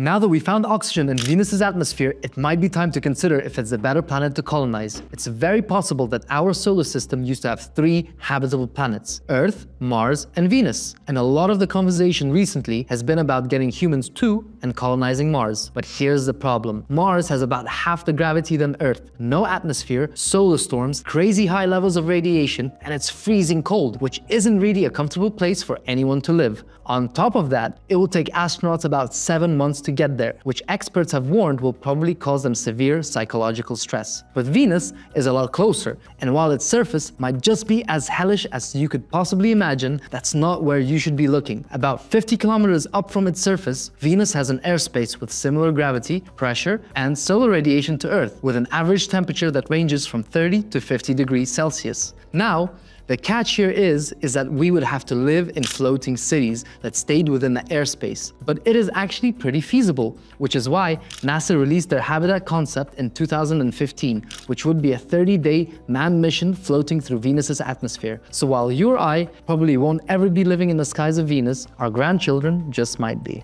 Now that we found oxygen in Venus's atmosphere, it might be time to consider if it's a better planet to colonize. It's very possible that our solar system used to have three habitable planets, Earth, Mars, and Venus. And a lot of the conversation recently has been about getting humans to and colonizing Mars. But here's the problem. Mars has about half the gravity than Earth, no atmosphere, solar storms, crazy high levels of radiation, and it's freezing cold, which isn't really a comfortable place for anyone to live. On top of that, it will take astronauts about seven months to get there, which experts have warned will probably cause them severe psychological stress. But Venus is a lot closer, and while its surface might just be as hellish as you could possibly imagine, that's not where you should be looking. About 50 kilometers up from its surface, Venus has an airspace with similar gravity, pressure, and solar radiation to Earth, with an average temperature that ranges from 30 to 50 degrees Celsius. Now, the catch here is, is that we would have to live in floating cities that stayed within the airspace. But it is actually pretty feasible, which is why NASA released their Habitat concept in 2015, which would be a 30-day manned mission floating through Venus's atmosphere. So while you or I probably won't ever be living in the skies of Venus, our grandchildren just might be.